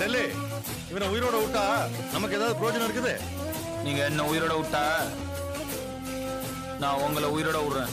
டெல்லி. இவனை உயிரோட விட்டா நமக்கு ஏதாவது பிரயோஜனம் இருக்குது? நீங்க என்ன உயிரோட விட்டா? நான் உங்களை உயிரோட விடுறேன்.